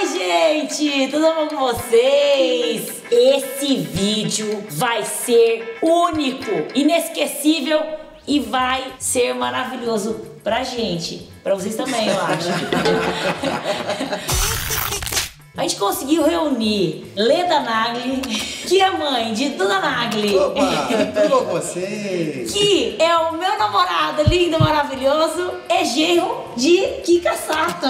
Oi, gente! Tudo bom com vocês? Esse vídeo vai ser único, inesquecível e vai ser maravilhoso pra gente. Pra vocês também, eu acho. A gente conseguiu reunir Leda Nagli, que é mãe de Duda Nagli. Opa, tudo com vocês? Que é o meu namorado lindo, maravilhoso, é genro de Kika Sato.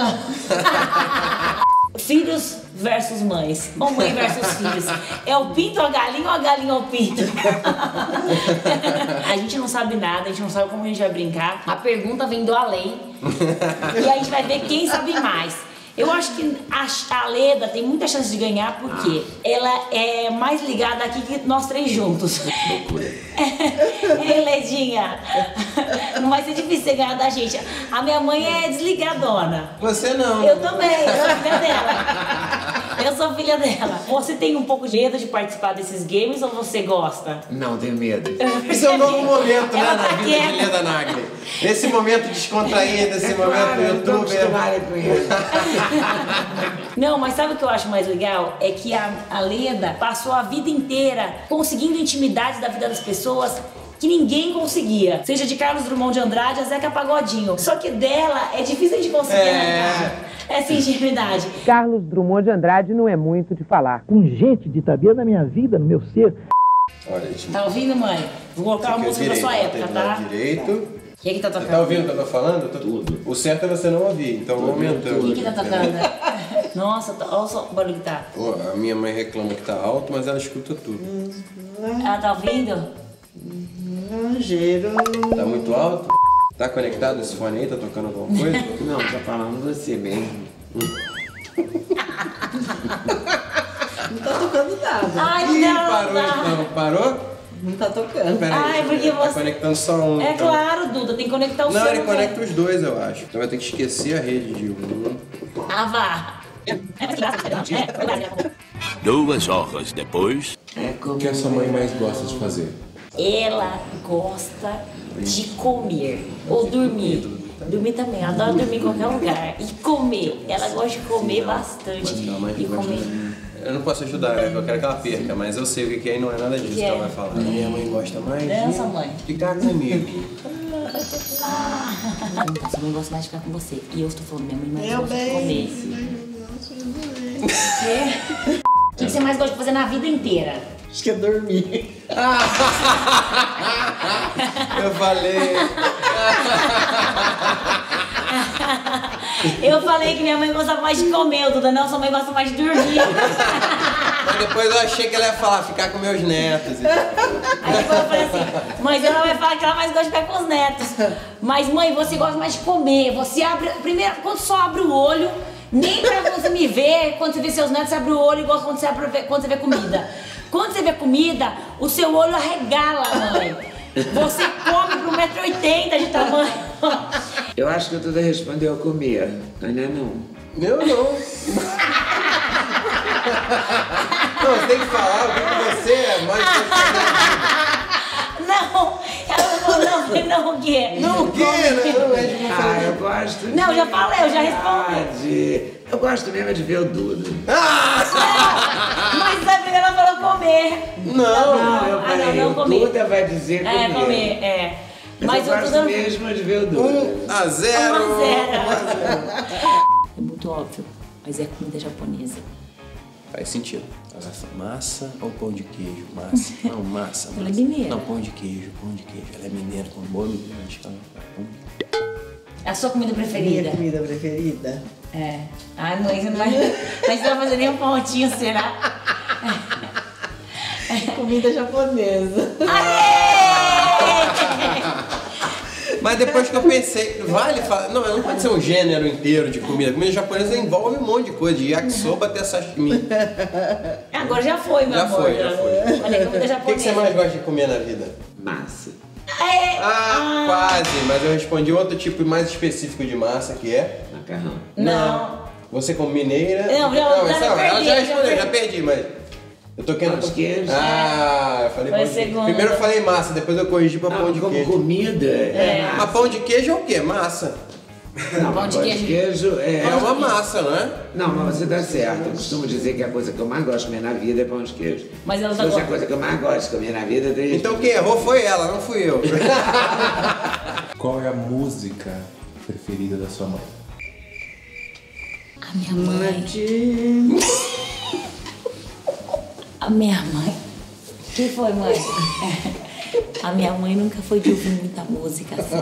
Filhos versus mães, ou mãe versus filhos. É o pinto a galinha ou a galinha ou o pinto? a gente não sabe nada, a gente não sabe como a gente vai brincar. A pergunta vem do além. E a gente vai ver quem sabe mais. Eu acho que a, Leda tem muita chance de ganhar porque ela é mais ligada aqui que nós três juntos. Ei, Ledinha, não vai ser difícil você ganhar da gente. A minha mãe é desligadona. Você não. Eu também, eu sou filha dela. Eu sou filha dela. Você tem um pouco de medo de participar desses games ou você gosta? Não, tenho medo. Esse é um novo momento, né, na tá vida quieta. de Leda Nagli. Esse momento descontraído, esse momento com ele. Não, mas sabe o que eu acho mais legal? É que a, a Leda passou a vida inteira conseguindo intimidades da vida das pessoas que ninguém conseguia. Seja de Carlos Drummond de Andrade a Zeca Pagodinho. Só que dela é difícil de conseguir É. arrancar essa intimidade. Carlos Drummond de Andrade não é muito de falar. com gente de Itabira na minha vida, no meu ser. Olha, gente. Tá ouvindo, mãe? Vou colocar uma música da sua época, tá? Direito. O que que tá Você tocando? tá ouvindo o que eu tô falando? Tô- Tudo. O certo é você não ouvir, então vou O que aumentando. que tá tocando? Nossa, tá- olha só o barulho que tá. Pô, a minha mãe reclama que tá alto, mas ela escuta tudo. Ela tá ouvindo? Giro. Tá muito alto? Tá conectado esse fone aí? Tá tocando alguma coisa? Não, tá falando você mesmo. Não tá tocando nada. Ai, Ih, não, parou não. então. Parou? Não tá tocando. Pera aí. Ai, porque Tá você- conectando só um. É então. claro, Duda, tem que conectar o Não, seu. ele conecta os dois, eu acho. Então vai ter que esquecer a rede de um. Ah, vá. Duas horas depois. É como. O que a sua mãe mais gosta de fazer? Ela gosta de comer ou dormir. Dormir também, ela adora dormir em qualquer lugar. E comer, ela gosta de comer bastante. Ela E comer. Eu não posso ajudar, né? Eu quero que ela perca, mas eu sei o que é e não é nada disso Que que é? ela vai falar. Minha mãe gosta mais Dança, de mãe. ficar comigo. Sua mãe gosta mais de ficar com você. E eu estou falando, minha mãe mais Meu gosta de bem. comer. O que você mais gosta de fazer na vida inteira? Acho que é dormir. Eu falei. Eu falei que minha mãe gostava mais de comer, o não, sua mãe gosta mais de dormir. Mas depois eu achei que ela ia falar, ficar com meus netos. Aí depois eu falei assim, mas ela vai falar que ela mais gosta de ficar com os netos. Mas mãe, você gosta mais de comer. Você abre. Primeiro, quando só abre o olho, nem pra você me ver, quando você vê seus netos, você abre o olho igual quando você, abre, quando você vê comida. Quando você vê comida, o seu olho arregala, mãe. Você come pro 1,80m de tamanho. Eu acho que a Duda respondeu comer. Não é não. Eu não. Não, você tem que falar o que você é mais Não, ela não falou, não, não, o quê? Não, O quê? Não, é de Ah, eu gosto. Não, de já falei, eu já respondi. Eu gosto mesmo de ver o Duda. Mas a primeira ela falou comer. Não. Não, eu ah, não, não o comer. Duda vai dizer comer. É, comer, é. Mas, Mas eu eu tô dando. mesmo de ver o Duda. Um a zero. Um a zero. É muito óbvio, mas é comida japonesa. Faz sentido. Massa ou pão de queijo? Massa. Não, massa. Ela é massa. mineira. Não, pão de queijo, pão de queijo. Ela é mineira, com boa mineira. Acho que ela pão. É a sua comida Minha preferida? comida preferida. É. Mãe, você não vai. Mas você não vai fazer nem um pontinho, será? Comida japonesa. Mas depois que eu pensei, vale falar. Não, não pode ser um gênero inteiro de comida. Comida japonesa envolve um monte de coisa, de yakisoba até sashimi. Agora já foi, meu Já amor. foi, já foi. Olha, comida O que, você mais gosta de comer na vida? Massa. É, Ah, quase, mas eu respondi outro tipo mais específico de massa que é. Macarrão. Não. Você como mineira. Não, já- mas já ela, perdi, ela já já respondeu, já perdi. perdi, mas. Eu tô querendo. Pão de queijo. Ah, eu falei Foi pão de queijo. Primeiro eu falei massa, depois eu corrigi pra pão Ah, de como queijo. comida. É. Mas pão de queijo é o quê? Massa. Não, Pão de pão queijo. queijo é... É uma massa, não é? Não, mas você tá certo. Eu costumo dizer que a coisa que eu mais gosto de comer na vida é pão de queijo. Mas ela Se tá fosse a coisa que eu mais gosto de comer na vida, eu teria... Então quem errou foi ela, não fui eu. Qual é a música preferida da sua mãe? A minha mãe. A minha mãe. que foi, mãe? A minha mãe nunca foi de ouvir muita música assim.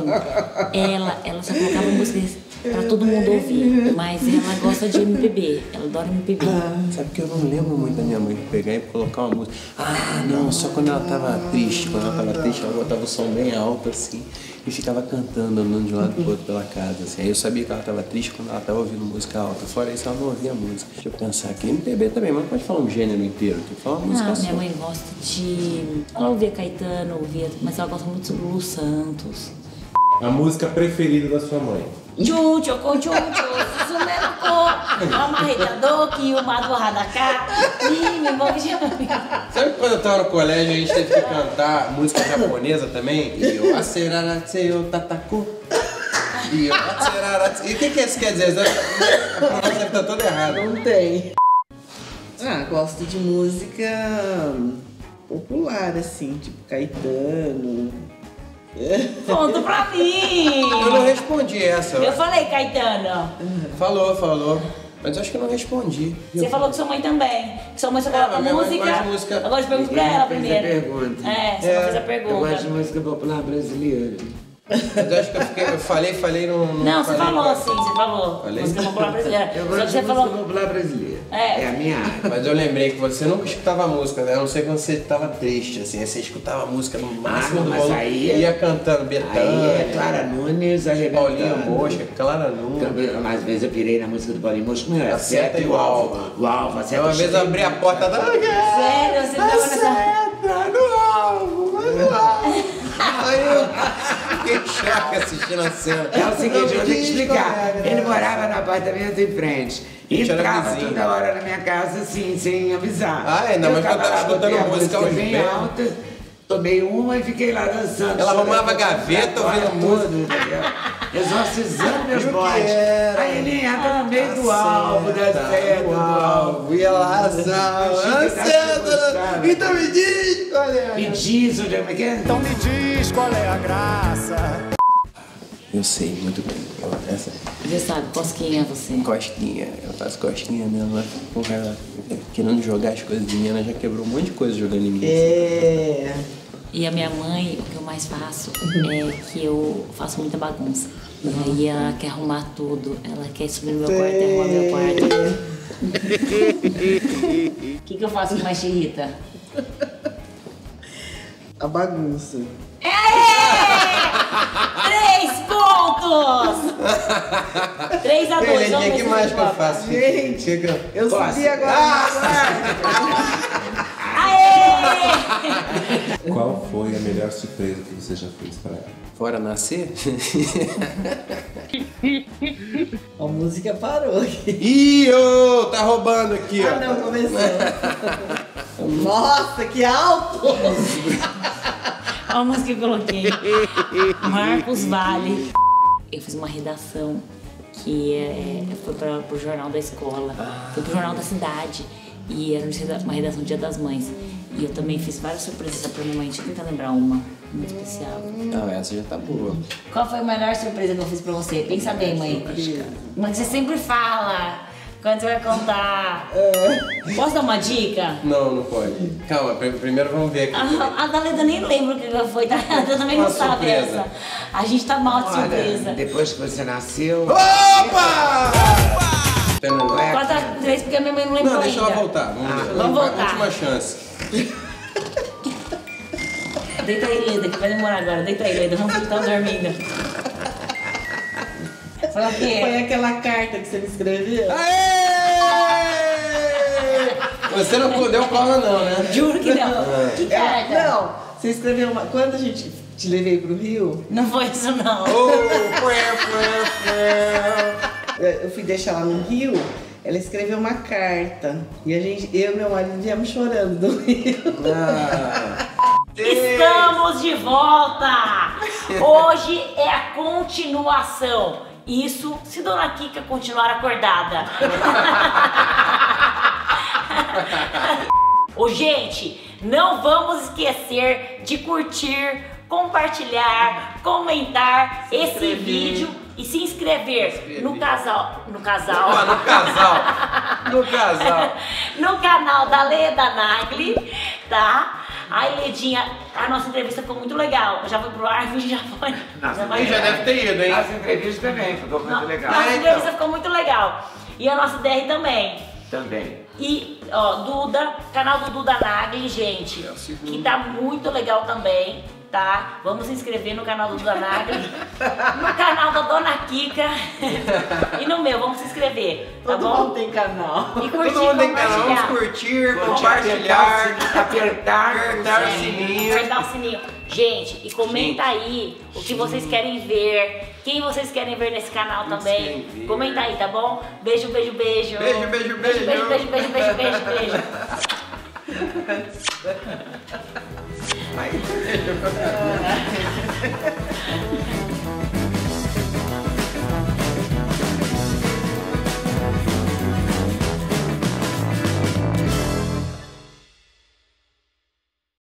Ela, ela só colocava músicas pra todo mundo ouvir. Mas ela gosta de MPB. Ela adora MPB. Sabe que eu não lembro muito da minha mãe pegar e colocar uma música. Ah, não, só quando ela tava triste. Quando ela tava triste, ela botava o som bem alto assim e ficava cantando, andando de um lado pro outro pela casa. Assim. Aí eu sabia que ela tava triste quando ela tava ouvindo música alta. Fora isso, ela não ouvia música. Deixa eu pensar aqui. MPB também, mas não pode falar um gênero inteiro. Tem que falar uma música Ah, só. minha mãe gosta de. Ela ouvia Caetano, ouvia. Mas ela gosta muito do Lu Santos. A música preferida da sua mãe? Tchum, tchocô, tchum, tchum, sumerocô, amarredador, que o mato cá, e me move de Sabe quando eu tava no colégio a gente teve que cantar música japonesa também? E eu aceraratseu tataku. E eu aceraratseu. E o que, que isso quer dizer? A pronúncia deve estar toda errada. Não tem. Ah, gosto de música popular, assim, tipo Caetano. Conta pra mim! Eu não respondi essa. Eu falei, Caetano. Falou, falou. Mas eu acho que eu não respondi. Você falou que sua mãe também. Que sua mãe só minha mãe música. música. Agora eu pergunto pra ela Fez a primeiro. pergunta. É, você não fez a Eu pergunta. gosto de música popular brasileira. Mas eu acho que eu, fiquei, eu falei, falei, não. Não, você falou sim, você falou. Falei? Música popular brasileira. Eu gosto de você música falou. popular brasileira. É. a minha área. Mas eu lembrei que você nunca escutava música, né? A não ser quando você estava triste, assim. Aí você escutava a música no máximo Ah, do mas volume. aí é- Ia cantando Aí Betânia, é Clara Nunes arrebentando. Paulinho Mosca, Clara Nunes. Também, Às vezes eu pirei na música do Paulinho Mosca, mas Acerta acerta e o alvo. O alvo, Aí acerta uma vez eu abri a porta da. Sério, você tava nessa. Acerta no alvo, no alvo. Aí eu choque assistindo a cena. É o seguinte, eu vou ter que Diz explicar. é a Ele graça. morava no apartamento em frente. E entrava toda hora na minha casa assim, sem avisar. Ah, ainda Eu mais quando tava escutando a música aos bem alta, tomei uma e fiquei lá dançando. Ela arrumava a gaveta, ouvindo música. tudo, entendeu? Exorcizando meus bodes. Aí ele entra no meio do alvo, da seta, do alvo. E ela arrasava. Chique, tá Acerta. gostando. Então me diz qual é. Me diz onde é que é. Então me diz qual é a graça. Eu sei muito bem. Eu, essa Você sabe, cosquinha é você. cosquinha, eu faço cosquinha mesmo. Ela fica ela fica querendo jogar as coisas em mim. Ela já quebrou um monte de coisa jogando em mim. É. E a minha mãe, o que eu mais faço é que eu faço muita bagunça. E aí ela quer arrumar tudo. Ela quer subir no meu quarto e arrumar meu quarto. O que, que eu faço que mais te irrita? A bagunça. 3 a 2 vamos O que mais que eu faço? Gente, Chega. eu Posso. subi agora. Ah! Aê! Qual foi a melhor surpresa que você já fez para ela? Fora nascer? a música parou aqui. Ih, ô, tá roubando aqui, ah, ó. Ah, não, começou. Nossa, que alto! Olha a música que eu coloquei. Marcos Vale. Eu fiz uma redação que é, foi para o jornal da escola. Foi pro jornal da cidade. E era uma redação Dia das Mães. E eu também fiz várias surpresas pra minha mãe. Deixa eu tentar lembrar uma. Uma especial. Não, essa já tá boa. Qual foi a melhor surpresa que eu fiz pra você? Pensa bem, mãe. Mas você sempre fala. Quando você vai contar. Posso dar uma dica? Não, não pode. Calma, pr- primeiro vamos ver aqui. A, a Daleda nem lembra o que ela foi, tá? Ela também não sabe essa. A gente tá mal de surpresa. Depois que você nasceu. Opa! Fernando, Corta três porque a minha mãe não lembrou Não, deixa ainda. ela voltar. Vamos, ver. vamos voltar. Última chance. Deita aí, Leda, que vai demorar agora. Deita aí, Leda. Vamos ver que tá dormindo. Foi o quê? Foi aquela carta que você me escreveu? Aê! Você não deu cola não, né? Juro que não. Que carta? É, Não, você escreveu uma. Quando a gente te levei pro Rio, Não foi isso, não. Oh, eu fui deixar ela no Rio, ela escreveu uma carta. E a gente, eu e meu marido viemos chorando do Rio. pé. Estamos de volta! Hoje é a continuação. Isso se Dona Kika continuar acordada. Ô, gente, não vamos esquecer de curtir, compartilhar, comentar esse inscrever. vídeo e se inscrever no casal. No casal. Ó, no casal. No casal. no canal da Leda Nagli, tá? Ai, Ledinha, a nossa entrevista ficou muito legal. Já foi pro ar, já foi. Já vai Já deve ter ido, hein? As entrevistas também, ficou muito No- legal. Nossa Ah, entrevista então. ficou muito legal. E a nossa DR também. Também. E, ó, Duda, canal do Duda Nagli, gente, que tá muito legal também, tá? Vamos se inscrever no canal do Nagli, no canal da Dona Kika e no meu, vamos se inscrever, tá Todo bom? mundo tem canal. E curtir Todo mundo tem canal, vamos curtir, compartilhar, apertar, apertar o sininho. Apertar o sininho. Gente, e comenta aí o que vocês querem ver, quem vocês querem ver nesse canal também. Comenta aí, tá bom? Beijo, beijo, beijo. Beijo, beijo, beijo. Beijo, beijo, beijo, beijo, beijo, beijo. Bye.